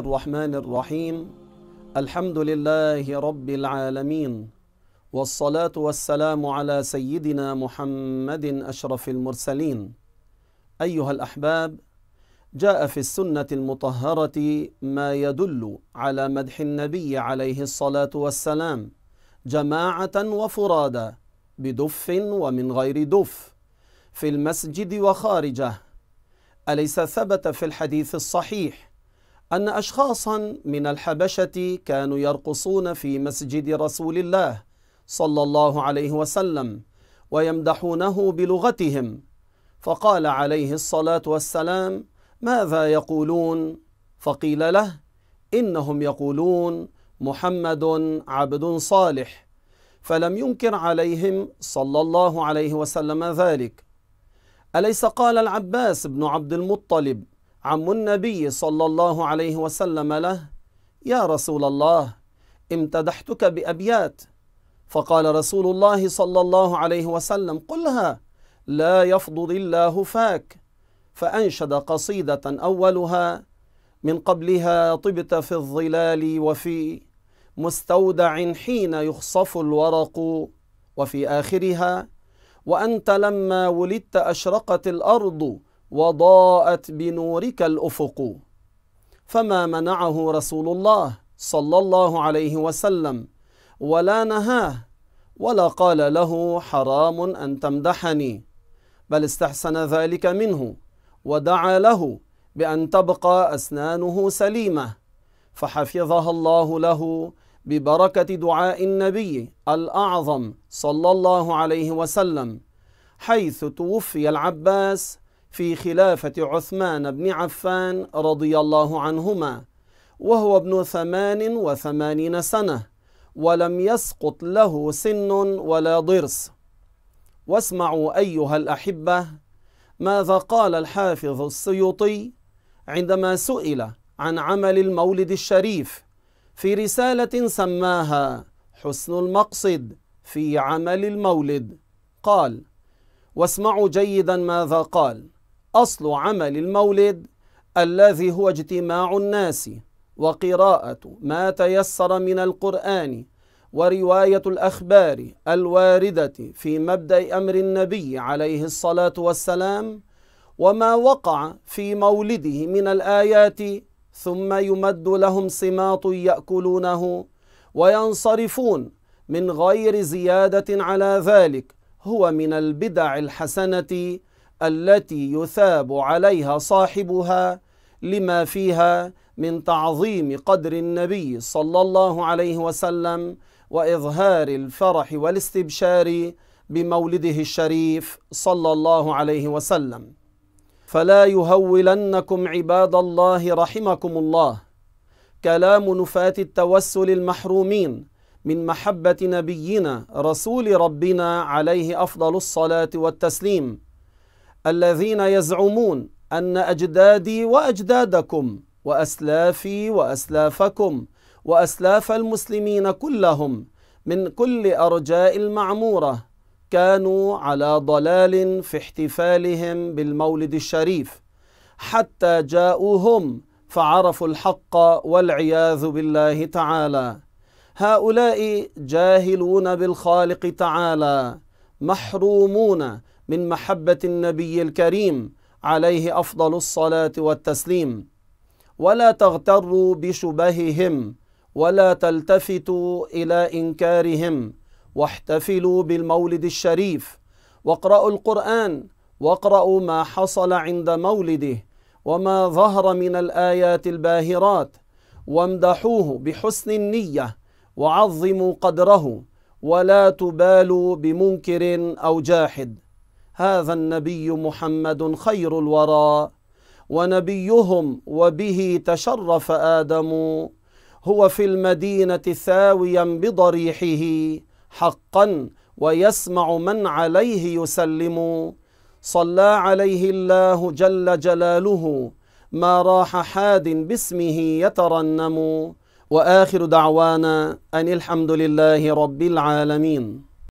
الرحمن الرحيم. الحمد لله رب العالمين. والصلاة والسلام على سيدنا محمد أشرف المرسلين. أيها الأحباب جاء في السنة المطهرة ما يدل على مدح النبي عليه الصلاة والسلام جماعة وفرادا بدف ومن غير دف في المسجد وخارجه. أليس ثبت في الحديث الصحيح أن أشخاصا من الحبشة كانوا يرقصون في مسجد رسول الله صلى الله عليه وسلم ويمدحونه بلغتهم. فقال عليه الصلاة والسلام ماذا يقولون؟ فقيل له إنهم يقولون محمد عبد صالح. فلم ينكر عليهم صلى الله عليه وسلم ذلك. أليس قال العباس بن عبد المطلب عم النبي صلى الله عليه وسلم له يا رسول الله امتدحتك بأبيات. فقال رسول الله صلى الله عليه وسلم قلها لا يفضل الله فاك. فأنشد قصيدة أولها من قبلها طبت في الظلال وفي مستودع حين يخصف الورق. وفي آخرها وأنت لما ولدت أشرقت الأرض وضاءت بنورك الأفق. فما منعه رسول الله صلى الله عليه وسلم ولا نهاه ولا قال له حرام أن تمدحني. بل استحسن ذلك منه ودعا له بأن تبقى أسنانه سليمة. فحفظها الله له ببركة دعاء النبي الأعظم صلى الله عليه وسلم حيث توفي العباس في خلافة عثمان بن عفان رضي الله عنهما وهو ابن ثمان وثمانين سنة ولم يسقط له سن ولا ضرس. واسمعوا أيها الأحبة ماذا قال الحافظ السيوطي عندما سئل عن عمل المولد الشريف في رسالة سماها حسن المقصد في عمل المولد؟ قال واسمعوا جيدا ماذا قال أصل عمل المولد الذي هو اجتماع الناس وقراءة ما تيسر من القرآن ورواية الأخبار الواردة في مبدأ أمر النبي عليه الصلاة والسلام وما وقع في مولده من الآيات ثم يمد لهم سماط يأكلونه وينصرفون من غير زيادة على ذلك هو من البدع الحسنة التي يثاب عليها صاحبها لما فيها من تعظيم قدر النبي صلى الله عليه وسلم وإظهار الفرح والاستبشار بمولده الشريف صلى الله عليه وسلم. فلا يهولنكم عباد الله رحمكم الله. كلام نفاة التوسل المحرومين من محبة نبينا رسول ربنا عليه أفضل الصلاة والتسليم. الذين يزعمون أن أجدادي وأجدادكم وأسلافي وأسلافكم وأسلاف المسلمين كلهم من كل أرجاء المعمورة كانوا على ضلال في احتفالهم بالمولد الشريف حتى جاءوا هم فعرفوا الحق والعياذ بالله تعالى. هؤلاء جاهلون بالخالق تعالى محرومون من محبة النبي الكريم عليه أفضل الصلاة والتسليم. ولا تغتروا بشبههم ولا تلتفتوا إلى إنكارهم واحتفلوا بالمولد الشريف واقرأوا القرآن واقرأوا ما حصل عند مولده وما ظهر من الآيات الباهرات وامدحوه بحسن النية وعظموا قدره ولا تبالوا بمنكر أو جاحد. هذا النبي محمد خير الورى ونبيهم وبه تشرف آدم هو في المدينة ثاويا بضريحه حقا ويسمع من عليه يسلم. صلى عليه الله جل جلاله ما راح حاد باسمه يترنم. وآخر دعوانا أن الحمد لله رب العالمين.